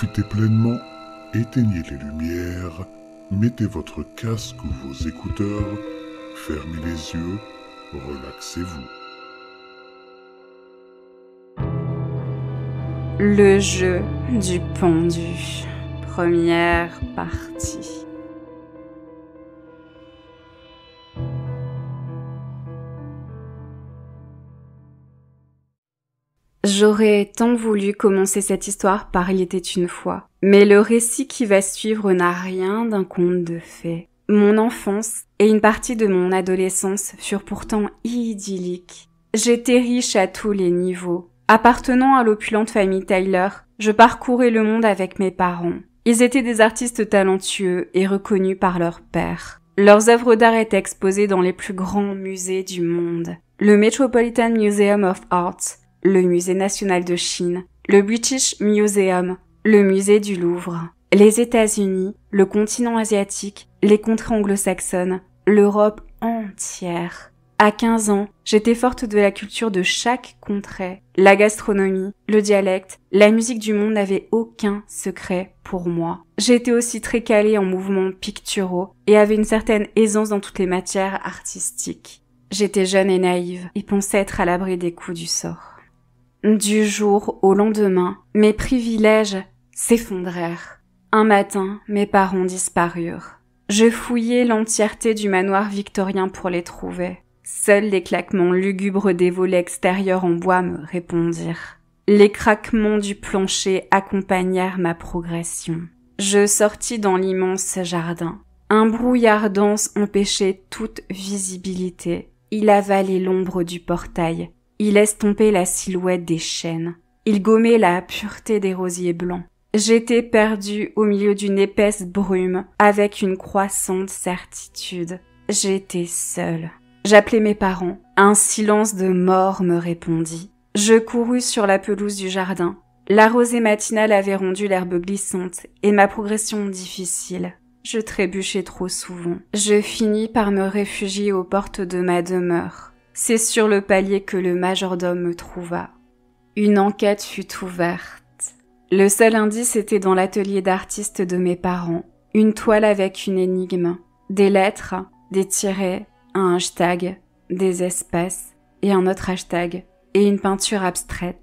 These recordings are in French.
Profitez pleinement, éteignez les lumières, mettez votre casque ou vos écouteurs, fermez les yeux, relaxez-vous. Le jeu du pendu. Première partie. J'aurais tant voulu commencer cette histoire par Il était une fois, mais le récit qui va suivre n'a rien d'un conte de fées. Mon enfance et une partie de mon adolescence furent pourtant idylliques. J'étais riche à tous les niveaux. Appartenant à l'opulente famille Tyler, je parcourais le monde avec mes parents. Ils étaient des artistes talentueux et reconnus par leur père. Leurs œuvres d'art étaient exposées dans les plus grands musées du monde. Le Metropolitan Museum of Art, le Musée national de Chine, le British Museum, le Musée du Louvre, les États-Unis, le continent asiatique, les contrées anglo-saxonnes, l'Europe entière. À 15 ans, j'étais forte de la culture de chaque contrée. La gastronomie, le dialecte, la musique du monde n'avaient aucun secret pour moi. J'étais aussi très calée en mouvements picturaux et avait une certaine aisance dans toutes les matières artistiques. J'étais jeune et naïve et pensais être à l'abri des coups du sort. Du jour au lendemain, mes privilèges s'effondrèrent. Un matin, mes parents disparurent. Je fouillai l'entièreté du manoir victorien pour les trouver. Seuls les claquements lugubres des volets extérieurs en bois me répondirent. Les craquements du plancher accompagnèrent ma progression. Je sortis dans l'immense jardin. Un brouillard dense empêchait toute visibilité. Il avalait l'ombre du portail. Il estompait la silhouette des chênes. Il gommait la pureté des rosiers blancs. J'étais perdu au milieu d'une épaisse brume, avec une croissante certitude. J'étais seule. J'appelai mes parents. Un silence de mort me répondit. Je courus sur la pelouse du jardin. La rosée matinale avait rendu l'herbe glissante et ma progression difficile. Je trébuchais trop souvent. Je finis par me réfugier aux portes de ma demeure. C'est sur le palier que le majordome me trouva. Une enquête fut ouverte. Le seul indice était dans l'atelier d'artiste de mes parents. Une toile avec une énigme, des lettres, des tirets, un hashtag, des espaces et un autre hashtag et une peinture abstraite.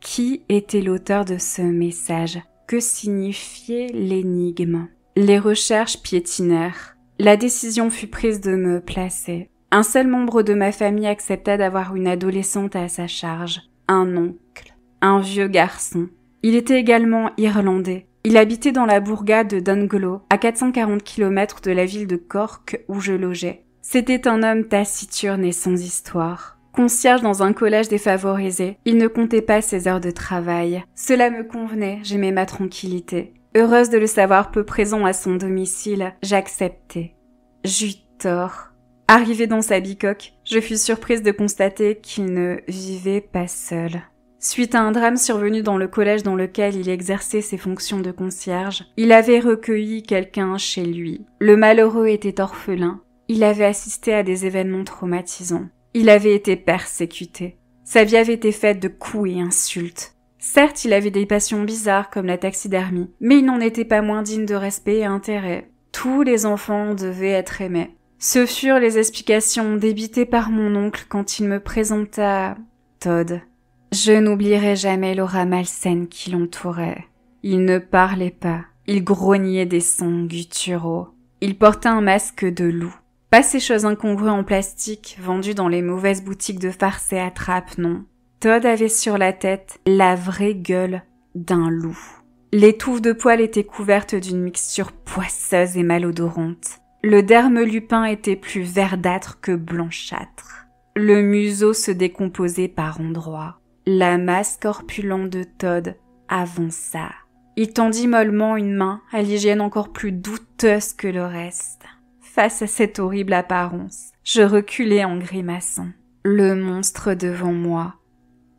Qui était l'auteur de ce message Que signifiait l'énigme? Les recherches piétinèrent. La décision fut prise de me placer. Un seul membre de ma famille accepta d'avoir une adolescente à sa charge, un oncle, un vieux garçon. Il était également irlandais. Il habitait dans la bourgade de Dunglow, à 440 km de la ville de Cork où je logeais. C'était un homme taciturne et sans histoire. Concierge dans un collège défavorisé, il ne comptait pas ses heures de travail. Cela me convenait, j'aimais ma tranquillité. Heureuse de le savoir peu présent à son domicile, j'acceptais. J'eus tort. Arrivé dans sa bicoque, je fus surprise de constater qu'il ne vivait pas seul. Suite à un drame survenu dans le collège dans lequel il exerçait ses fonctions de concierge, il avait recueilli quelqu'un chez lui. Le malheureux était orphelin. Il avait assisté à des événements traumatisants. Il avait été persécuté. Sa vie avait été faite de coups et insultes. Certes, il avait des passions bizarres comme la taxidermie, mais il n'en était pas moins digne de respect et intérêt. Tous les enfants devaient être aimés. Ce furent les explications débitées par mon oncle quand il me présenta Todd. Je n'oublierai jamais l'aura malsaine qui l'entourait. Il ne parlait pas, il grognait des sons gutturaux. Il portait un masque de loup. Pas ces choses incongrues en plastique vendues dans les mauvaises boutiques de farce et attrape, non. Todd avait sur la tête la vraie gueule d'un loup. Les touffes de poils étaient couvertes d'une mixture poisseuse et malodorante. Le derme lupin était plus verdâtre que blanchâtre. Le museau se décomposait par endroits. La masse corpulente de Todd avança. Il tendit mollement une main à l'hygiène encore plus douteuse que le reste. Face à cette horrible apparence, je reculai en grimaçant. Le monstre devant moi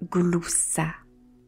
gloussa.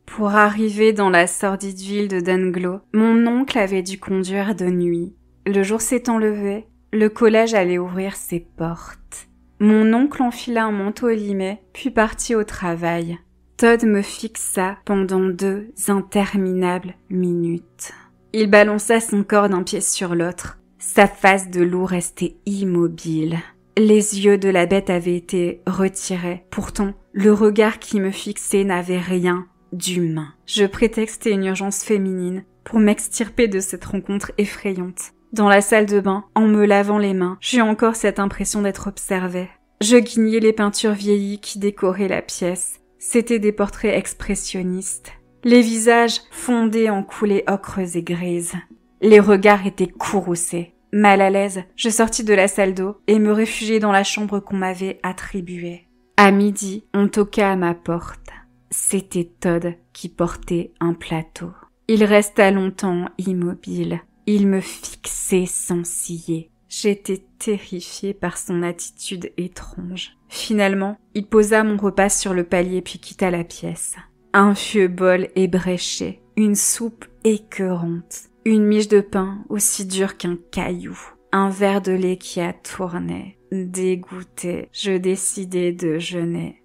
Pour arriver dans la sordide ville de Dunglow, mon oncle avait dû conduire de nuit. Le jour s'étant levé, le collège allait ouvrir ses portes. Mon oncle enfila un manteau limé, puis partit au travail. Todd me fixa pendant deux interminables minutes. Il balança son corps d'un pied sur l'autre. Sa face de loup restait immobile. Les yeux de la bête avaient été retirés. Pourtant, le regard qui me fixait n'avait rien d'humain. Je prétextais une urgence féminine pour m'extirper de cette rencontre effrayante. Dans la salle de bain, en me lavant les mains, j'eus encore cette impression d'être observée. Je guignais les peintures vieillies qui décoraient la pièce. C'étaient des portraits expressionnistes. Les visages fondés en coulées ocres et grises. Les regards étaient courroucés. Mal à l'aise, je sortis de la salle d'eau et me réfugiai dans la chambre qu'on m'avait attribuée. À midi, on toqua à ma porte. C'était Todd qui portait un plateau. Il resta longtemps immobile. Il me fixait sans ciller. J'étais terrifiée par son attitude étrange. Finalement, il posa mon repas sur le palier puis quitta la pièce. Un vieux bol ébréché, une soupe écœurante, une miche de pain aussi dure qu'un caillou, un verre de lait qui a tourné. Dégoûté, je décidai de jeûner.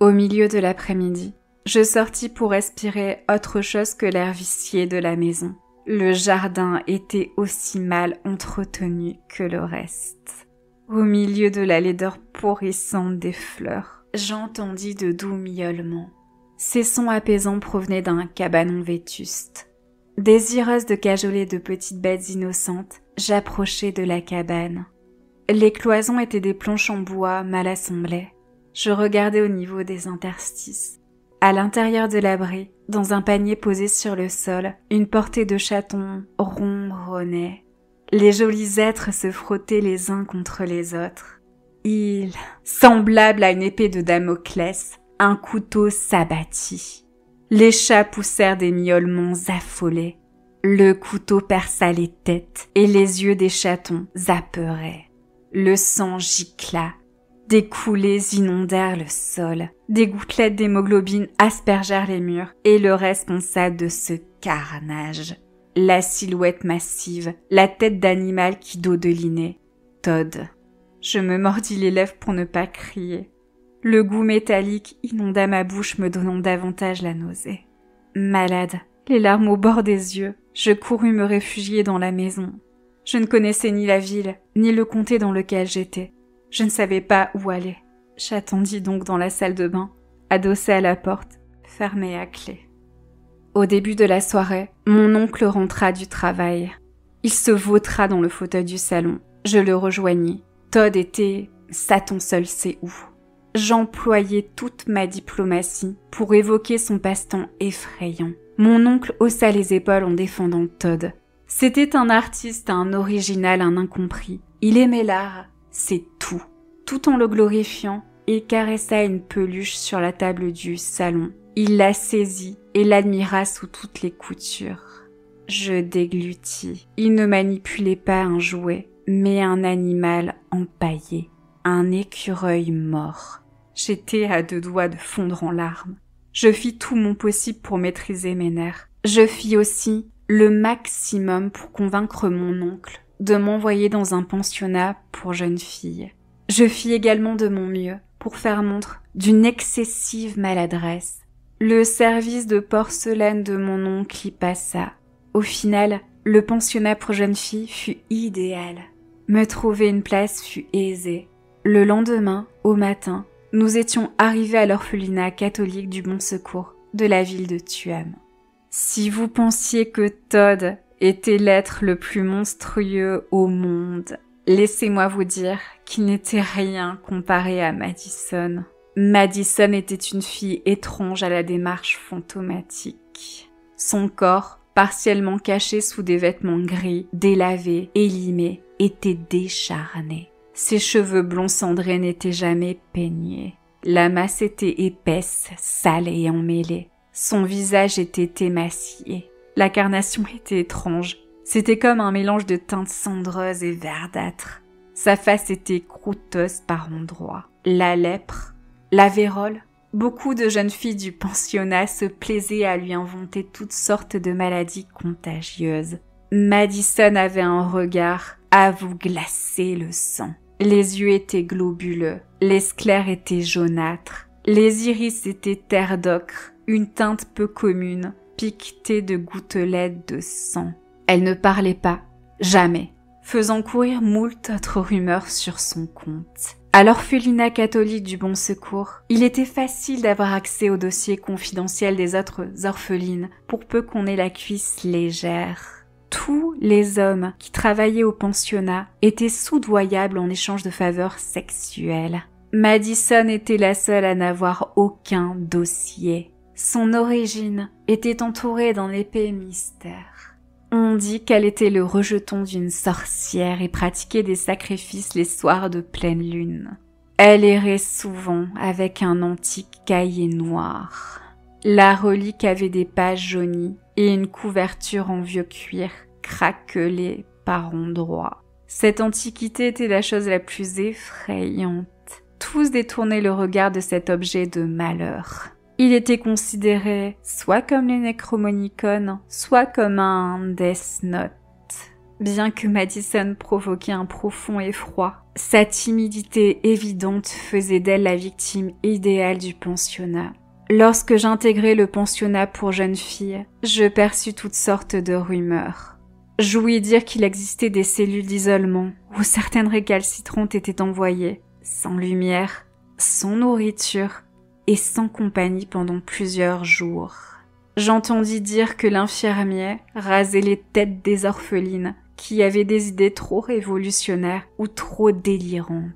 Au milieu de l'après-midi, je sortis pour respirer autre chose que l'air vicié de la maison. Le jardin était aussi mal entretenu que le reste. Au milieu de la laideur pourrissante des fleurs, j'entendis de doux miaulements. Ces sons apaisants provenaient d'un cabanon vétuste. Désireuse de cajoler de petites bêtes innocentes, j'approchai de la cabane. Les cloisons étaient des planches en bois mal assemblées. Je regardais au niveau des interstices. À l'intérieur de l'abri, dans un panier posé sur le sol, une portée de chatons ronronnait. Les jolis êtres se frottaient les uns contre les autres. Ils, semblables à une épée de Damoclès, un couteau s'abattit. Les chats poussèrent des miaulements affolés. Le couteau perça les têtes et les yeux des chatons apeuraient. Le sang gicla des coulées inondèrent le sol. Des gouttelettes d'hémoglobine aspergèrent les murs et le responsable de ce carnage. La silhouette massive, la tête d'animal qui dodelinait. Todd. Je me mordis les lèvres pour ne pas crier. Le goût métallique inonda ma bouche me donnant davantage la nausée. Malade, les larmes au bord des yeux, je courus me réfugier dans la maison. Je ne connaissais ni la ville, ni le comté dans lequel j'étais. Je ne savais pas où aller. J'attendis donc dans la salle de bain, adossée à la porte, fermée à clé. Au début de la soirée, mon oncle rentra du travail. Il se vautra dans le fauteuil du salon. Je le rejoignis. Todd était, Satan seul sait où. J'employais toute ma diplomatie pour évoquer son passe-temps effrayant. Mon oncle haussa les épaules en défendant Todd. C'était un artiste, un original, un incompris. Il aimait l'art, c'est tout. Tout en le glorifiant, il caressa une peluche sur la table du salon. Il la saisit et l'admira sous toutes les coutures. Je déglutis. Il ne manipulait pas un jouet, mais un animal empaillé, un écureuil mort. J'étais à deux doigts de fondre en larmes. Je fis tout mon possible pour maîtriser mes nerfs. Je fis aussi le maximum pour convaincre mon oncle de m'envoyer dans un pensionnat pour jeunes filles. Je fis également de mon mieux pour faire montre d'une excessive maladresse. Le service de porcelaine de mon oncle y passa. Au final, le pensionnat pour jeunes filles fut idéal. Me trouver une place fut aisé. Le lendemain, au matin, nous étions arrivés à l'orphelinat catholique du Bon Secours de la ville de Tuam. Si vous pensiez que Todd était l'être le plus monstrueux au monde. Laissez-moi vous dire qu'il n'était rien comparé à Madison. Madison était une fille étrange à la démarche fantomatique. Son corps, partiellement caché sous des vêtements gris, délavés, élimés, était décharné. Ses cheveux blonds cendrés n'étaient jamais peignés. La masse était épaisse, sale et emmêlée. Son visage était émacié. La carnation était étrange. C'était comme un mélange de teintes cendreuses et verdâtres. Sa face était croûteuse par endroits. La lèpre, la vérole, beaucoup de jeunes filles du pensionnat se plaisaient à lui inventer toutes sortes de maladies contagieuses. Madison avait un regard à vous glacer le sang. Les yeux étaient globuleux, les sclères étaient jaunâtres, Les iris étaient terre d'ocre, une teinte peu commune, piquetée de gouttelettes de sang. Elle ne parlait pas, jamais, faisant courir moult autres rumeurs sur son compte. À l'orphelinat catholique du Bon Secours, il était facile d'avoir accès au dossier confidentiel des autres orphelines, pour peu qu'on ait la cuisse légère. Tous les hommes qui travaillaient au pensionnat étaient soudoyables en échange de faveurs sexuelles. Madison était la seule à n'avoir aucun dossier. Son origine était entourée d'un épais mystère. On dit qu'elle était le rejeton d'une sorcière et pratiquait des sacrifices les soirs de pleine lune. Elle errait souvent avec un antique cahier noir. La relique avait des pages jaunies et une couverture en vieux cuir craquelée par endroits. Cette antiquité était la chose la plus effrayante. Tous détournaient le regard de cet objet de malheur. Il était considéré soit comme les Necromonicons, soit comme un Death Note. Bien que Madison provoquait un profond effroi, sa timidité évidente faisait d'elle la victime idéale du pensionnat. Lorsque j'intégrai le pensionnat pour jeunes filles, je perçus toutes sortes de rumeurs. J'ouïs dire qu'il existait des cellules d'isolement où certaines récalcitrantes étaient envoyées, sans lumière, sans nourriture, et sans compagnie pendant plusieurs jours. J'entendis dire que l'infirmier rasait les têtes des orphelines qui avaient des idées trop révolutionnaires ou trop délirantes.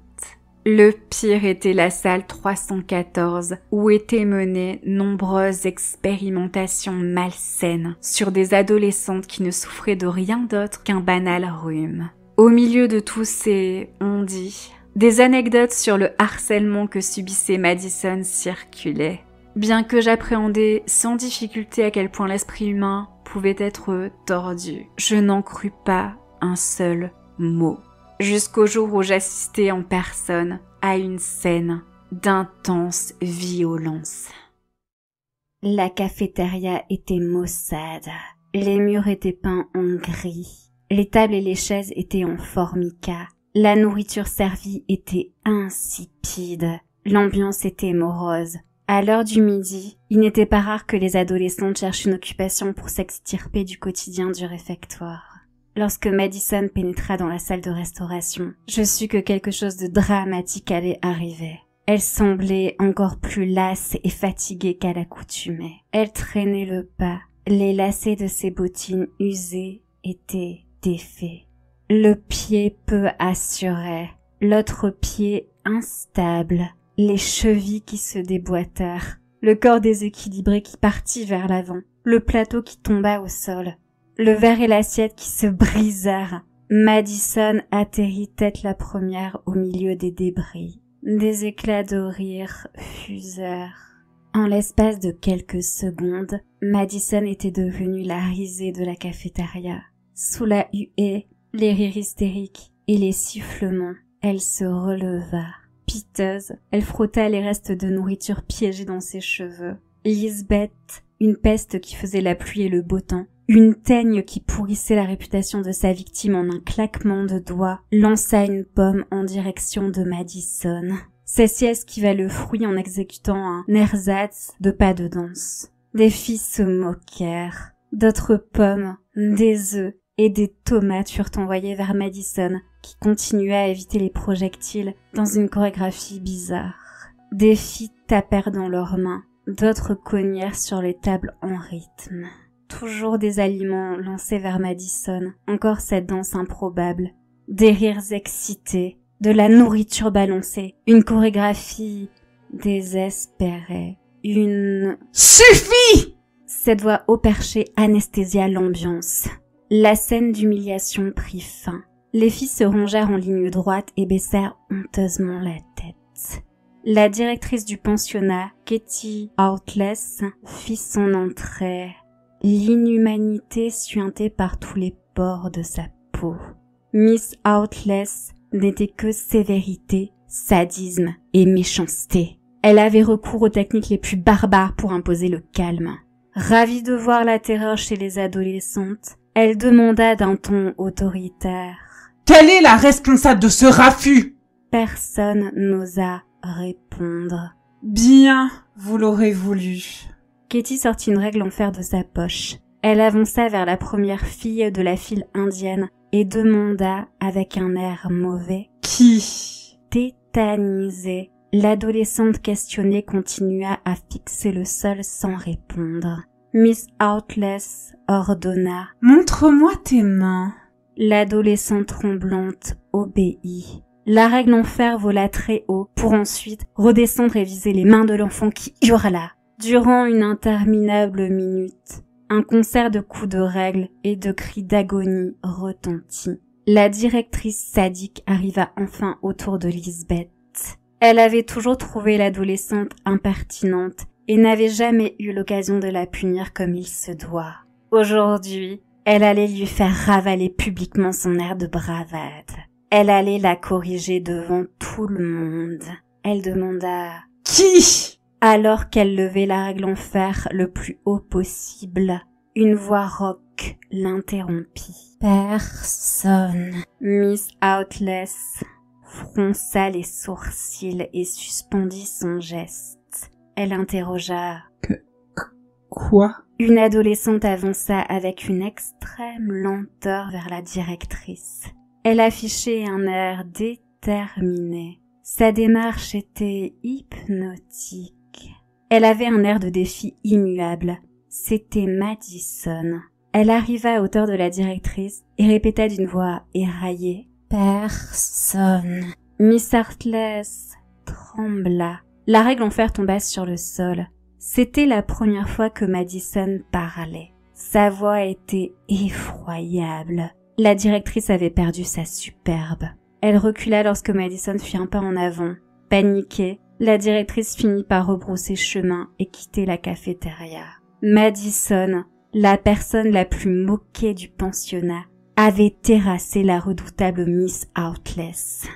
Le pire était la salle 314 où étaient menées nombreuses expérimentations malsaines sur des adolescentes qui ne souffraient de rien d'autre qu'un banal rhume. Au milieu de tous ces on dit des anecdotes sur le harcèlement que subissait Madison circulaient. Bien que j'appréhendais sans difficulté à quel point l'esprit humain pouvait être tordu, je n'en crus pas un seul mot. Jusqu'au jour où j'assistais en personne à une scène d'intense violence. La cafétéria était maussade. Les murs étaient peints en gris. Les tables et les chaises étaient en formica. La nourriture servie était insipide. L'ambiance était morose. À l'heure du midi, il n'était pas rare que les adolescentes cherchent une occupation pour s'extirper du quotidien du réfectoire. Lorsque Madison pénétra dans la salle de restauration, je sus que quelque chose de dramatique allait arriver. Elle semblait encore plus lasse et fatiguée qu'à l'accoutumée. Elle traînait le pas. Les lacets de ses bottines usées étaient défaits. Le pied peu assuré, l'autre pied instable, les chevilles qui se déboîtèrent, le corps déséquilibré qui partit vers l'avant, le plateau qui tomba au sol, le verre et l'assiette qui se brisèrent. Madison atterrit tête la première au milieu des débris. Des éclats de rire fusèrent. En l'espace de quelques secondes, Madison était devenue la risée de la cafétéria. Sous la huée, les rires hystériques et les sifflements, elle se releva. Piteuse, elle frotta les restes de nourriture piégés dans ses cheveux. Lisbeth, une peste qui faisait la pluie et le beau temps, une teigne qui pourrissait la réputation de sa victime en un claquement de doigts, lança une pomme en direction de Madison. Celle-ci esquiva le fruit en exécutant un ersatz de pas de danse. Des filles se moquèrent. D'autres pommes, des œufs, et des tomates furent envoyées vers Madison, qui continuait à éviter les projectiles dans une chorégraphie bizarre. Des filles tapèrent dans leurs mains, d'autres cognèrent sur les tables en rythme. Toujours des aliments lancés vers Madison, encore cette danse improbable, des rires excités, de la nourriture balancée, une chorégraphie désespérée, une... Suffit! Cette voix au perché anesthésia l'ambiance. La scène d'humiliation prit fin. Les filles se rangèrent en ligne droite et baissèrent honteusement la tête. La directrice du pensionnat, Katie Outless, fit son entrée. L'inhumanité suintait par tous les pores de sa peau. Miss Outless n'était que sévérité, sadisme et méchanceté. Elle avait recours aux techniques les plus barbares pour imposer le calme. Ravie de voir la terreur chez les adolescentes, elle demanda d'un ton autoritaire. Quelle est la responsable de ce raffut? Personne n'osa répondre. Bien, vous l'aurez voulu. Katie sortit une règle en fer de sa poche. Elle avança vers la première fille de la file indienne et demanda avec un air mauvais Qui? Tétanisée, l'adolescente questionnée continua à fixer le sol sans répondre. Miss Outless ordonna. Montre-moi tes mains. L'adolescente tremblante obéit. La règle en fer vola très haut pour ensuite redescendre et viser les mains de l'enfant qui hurla. Durant une interminable minute, un concert de coups de règle et de cris d'agonie retentit. La directrice sadique arriva enfin autour de Lisbeth. Elle avait toujours trouvé l'adolescente impertinente et n'avait jamais eu l'occasion de la punir comme il se doit. Aujourd'hui, elle allait lui faire ravaler publiquement son air de bravade. Elle allait la corriger devant tout le monde. Elle demanda Qui? Alors qu'elle levait la règle en fer le plus haut possible, une voix rauque l'interrompit. Personne. Miss Outless fronça les sourcils et suspendit son geste. Elle interrogea. Quoi? Une adolescente avança avec une extrême lenteur vers la directrice. Elle affichait un air déterminé. Sa démarche était hypnotique. Elle avait un air de défi immuable. C'était Madison. Elle arriva à hauteur de la directrice et répéta d'une voix éraillée. Personne. Miss Heartless trembla. La règle en fer tomba sur le sol. C'était la première fois que Madison parlait. Sa voix était effroyable. La directrice avait perdu sa superbe. Elle recula lorsque Madison fit un pas en avant. Paniquée, la directrice finit par rebrousser chemin et quitter la cafétéria. Madison, la personne la plus moquée du pensionnat, avait terrassé la redoutable Miss Outless.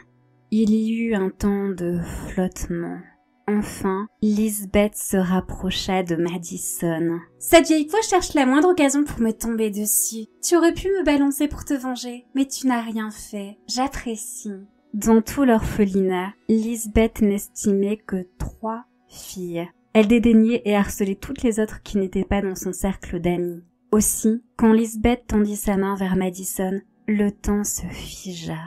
Il y eut un temps de flottement. Enfin, Lisbeth se rapprocha de Madison. Cette vieille fois cherche la moindre occasion pour me tomber dessus. Tu aurais pu me balancer pour te venger, mais tu n'as rien fait. J'apprécie. Dans tout l'orphelinat, Lisbeth n'estimait que trois filles. Elle dédaignait et harcelait toutes les autres qui n'étaient pas dans son cercle d'amis. Aussi, quand Lisbeth tendit sa main vers Madison, le temps se figea.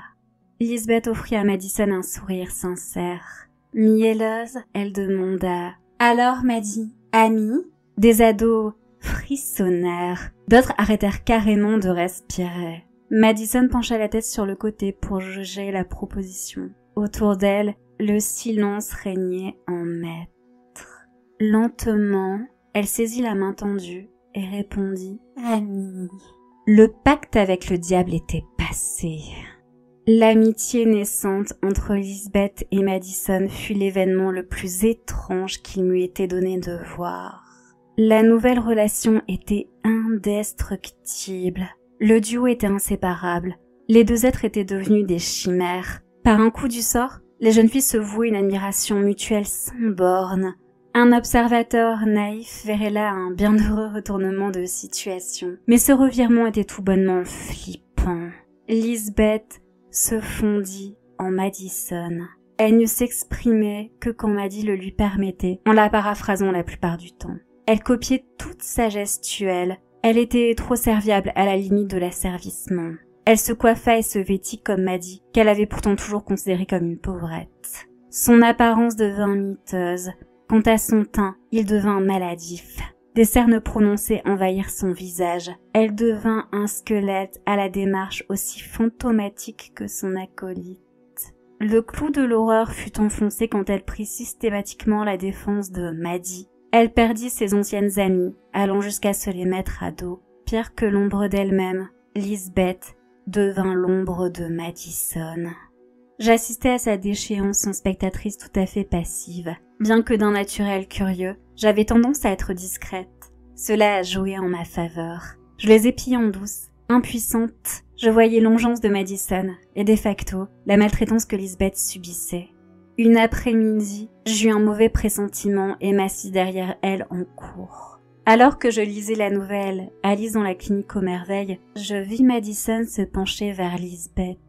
Lisbeth offrit à Madison un sourire sincère. Mielleuse, elle demanda Alors, Maddy, amie Des ados frissonnèrent. D'autres arrêtèrent carrément de respirer. Madison pencha la tête sur le côté pour juger la proposition. Autour d'elle, le silence régnait en maître. Lentement, elle saisit la main tendue et répondit Amie. Le pacte avec le diable était passé. L'amitié naissante entre Lisbeth et Madison fut l'événement le plus étrange qu'il m'eût été donné de voir. La nouvelle relation était indestructible. Le duo était inséparable. Les deux êtres étaient devenus des chimères. Par un coup du sort, les jeunes filles se vouaient une admiration mutuelle sans borne. Un observateur naïf verrait là un bienheureux retournement de situation. Mais ce revirement était tout bonnement flippant. Lisbeth se fondit en Madison. Elle ne s'exprimait que quand Maddy le lui permettait, en la paraphrasant la plupart du temps. Elle copiait toute sa gestuelle, elle était trop serviable à la limite de l'asservissement. Elle se coiffa et se vêtit comme Maddy, qu'elle avait pourtant toujours considérée comme une pauvrette. Son apparence devint miteuse. Quant à son teint, il devint maladif. Des cernes prononcées envahirent son visage. Elle devint un squelette à la démarche aussi fantomatique que son acolyte. Le clou de l'horreur fut enfoncé quand elle prit systématiquement la défense de Maddy, elle perdit ses anciennes amies, allant jusqu'à se les mettre à dos. Pire que l'ombre d'elle-même, Lisbeth devint l'ombre de Madison. J'assistais à sa déchéance en spectatrice tout à fait passive. Bien que d'un naturel curieux, j'avais tendance à être discrète. Cela a joué en ma faveur. Je les épiais en douce. Impuissante, je voyais l'ongeance de Madison, et de facto, la maltraitance que Lisbeth subissait. Une après-midi, j'eus un mauvais pressentiment et m'assis derrière elle en cours. Alors que je lisais la nouvelle Alice dans la clinique aux merveilles, je vis Madison se pencher vers Lisbeth.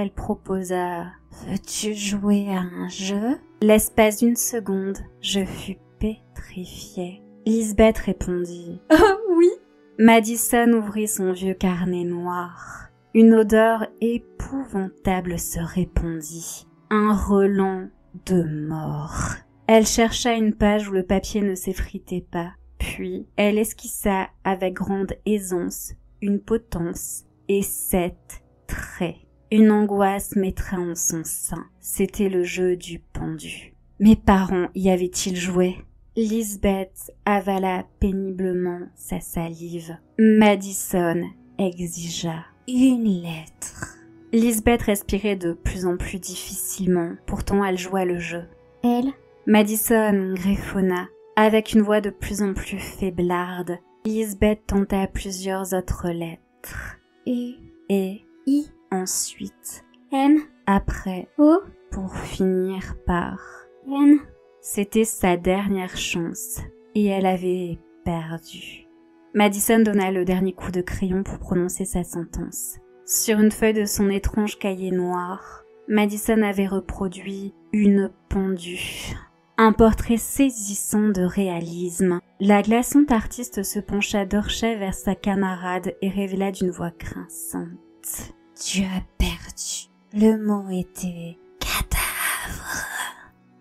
Elle proposa Veux-tu jouer à un jeu? L'espace d'une seconde, je fus pétrifiée. Lisbeth répondit Oh oui. Madison ouvrit son vieux carnet noir. Une odeur épouvantable se répandit. Un relent de mort. Elle chercha une page où le papier ne s'effritait pas. Puis, elle esquissa avec grande aisance une potence et sept traits. Une angoisse mettrait en son sein. C'était le jeu du pendu. Mes parents y avaient-ils joué? Lisbeth avala péniblement sa salive. Madison exigea une lettre. Lisbeth respirait de plus en plus difficilement, pourtant elle jouait le jeu. Elle? Madison griffonna, avec une voix de plus en plus faiblarde. Lisbeth tenta plusieurs autres lettres. Et, Et, I, ensuite, N, après, O, pour finir par. N. C'était sa dernière chance, et elle avait perdu. Madison donna le dernier coup de crayon pour prononcer sa sentence. Sur une feuille de son étrange cahier noir, Madison avait reproduit une pendue. Un portrait saisissant de réalisme. La glaçante artiste se pencha d'orchet vers sa camarade et révéla d'une voix grinçante. Tu as perdu. Le mot était cadavre.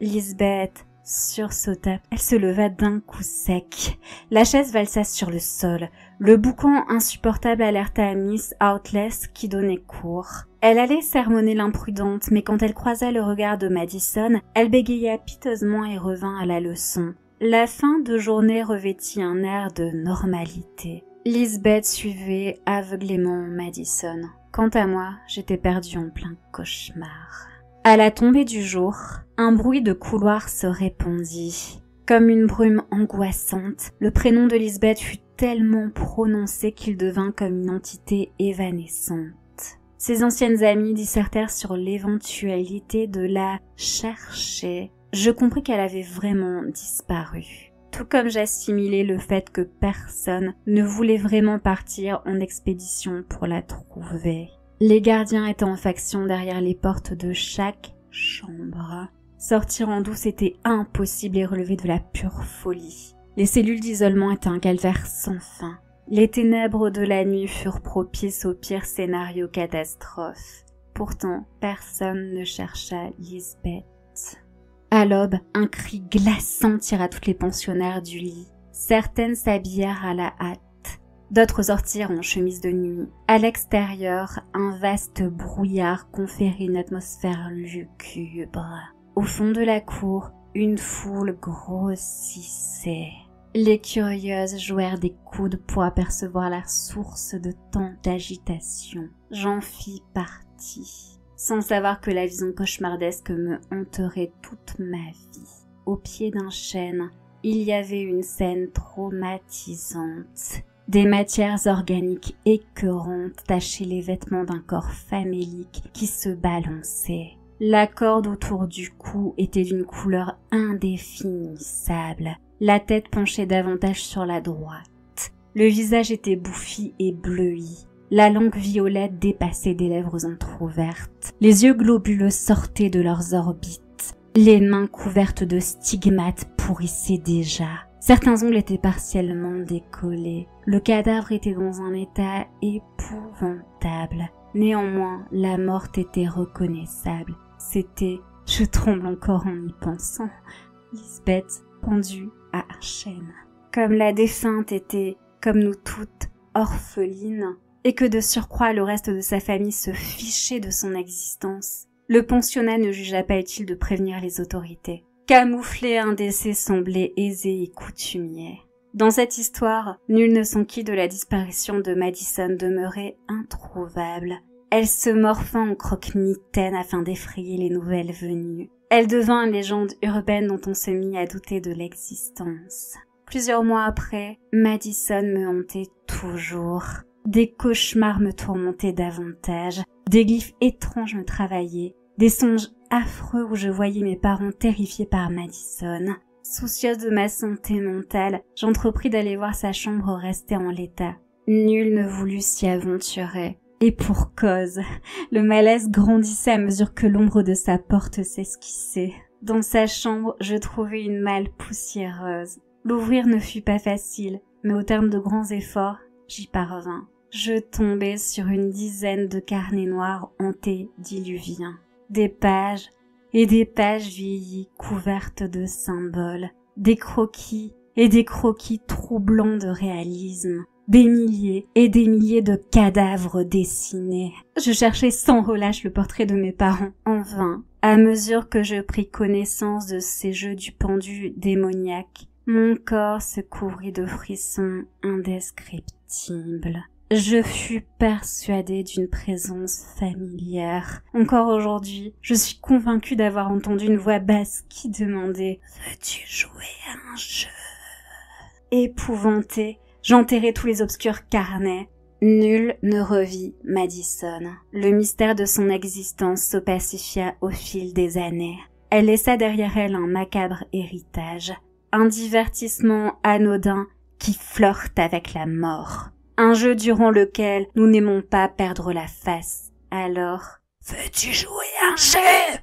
Lisbeth sursauta. Elle se leva d'un coup sec. La chaise valsa sur le sol. Le boucan insupportable alerta à Miss Outless qui donnait cours. Elle allait sermonner l'imprudente, mais quand elle croisa le regard de Madison, elle bégaya piteusement et revint à la leçon. La fin de journée revêtit un air de normalité. Lisbeth suivait aveuglément Madison. Quant à moi, j'étais perdue en plein cauchemar. À la tombée du jour, un bruit de couloir se répandit. Comme une brume angoissante, le prénom de Lisbeth fut tellement prononcé qu'il devint comme une entité évanescente. Ses anciennes amies dissertèrent sur l'éventualité de la chercher. Je compris qu'elle avait vraiment disparu. Tout comme j'assimilais le fait que personne ne voulait vraiment partir en expédition pour la trouver. Les gardiens étaient en faction derrière les portes de chaque chambre. Sortir en douce était impossible et relever de la pure folie. Les cellules d'isolement étaient un calvaire sans fin. Les ténèbres de la nuit furent propices au pire scénario catastrophe. Pourtant, personne ne chercha Lisbeth. À l'aube, un cri glaçant tira toutes les pensionnaires du lit. Certaines s'habillèrent à la hâte. D'autres sortirent en chemise de nuit. À l'extérieur, un vaste brouillard conférait une atmosphère lugubre. Au fond de la cour, une foule grossissait. Les curieuses jouèrent des coudes pour apercevoir la source de tant d'agitation. J'en fis partie, sans savoir que la vision cauchemardesque me hanterait toute ma vie. Au pied d'un chêne, il y avait une scène traumatisante. Des matières organiques écœurantes tachaient les vêtements d'un corps famélique qui se balançait. La corde autour du cou était d'une couleur indéfinissable. La tête penchait davantage sur la droite. Le visage était bouffi et bleui. La langue violette dépassait des lèvres entr'ouvertes. Les yeux globuleux sortaient de leurs orbites. Les mains couvertes de stigmates pourrissaient déjà. Certains ongles étaient partiellement décollés. Le cadavre était dans un état épouvantable. Néanmoins, la morte était reconnaissable. C'était, je tremble encore en y pensant, Lisbeth pendue à un chêne. Comme la défunte était, comme nous toutes, orpheline, et que de surcroît le reste de sa famille se fichait de son existence, le pensionnat ne jugea pas utile de prévenir les autorités. Camoufler un décès semblait aisé et coutumier. Dans cette histoire, nul ne s'enquit de la disparition de Madison demeurée introuvable. Elle se morfa en croque-mitaine afin d'effrayer les nouvelles venues. Elle devint une légende urbaine dont on se mit à douter de l'existence. Plusieurs mois après, Madison me hantait toujours. Des cauchemars me tourmentaient davantage, des glyphes étranges me travaillaient, des songes affreux où je voyais mes parents terrifiés par Madison. Soucieuse de ma santé mentale, j'entrepris d'aller voir sa chambre restée en l'état. Nul ne voulut s'y aventurer. Et pour cause, le malaise grandissait à mesure que l'ombre de sa porte s'esquissait. Dans sa chambre, je trouvai une malle poussiéreuse. L'ouvrir ne fut pas facile, mais au terme de grands efforts, j'y parvins. Je tombai sur une dizaine de carnets noirs antédiluviens. Des pages et des pages vieillies couvertes de symboles, des croquis et des croquis troublants de réalisme, des milliers et des milliers de cadavres dessinés. Je cherchais sans relâche le portrait de mes parents, en vain. À mesure que je pris connaissance de ces jeux du pendu démoniaque, mon corps se couvrit de frissons indescriptibles. Je fus persuadée d'une présence familière. Encore aujourd'hui, je suis convaincue d'avoir entendu une voix basse qui demandait Veux-tu jouer à un jeu? Épouvantée, j'enterrai tous les obscurs carnets. Nul ne revit Madison. Le mystère de son existence s'opacifia au fil des années. Elle laissa derrière elle un macabre héritage, un divertissement anodin qui flirte avec la mort un jeu durant lequel nous n'aimons pas perdre la face. Alors, veux-tu jouer un jeu?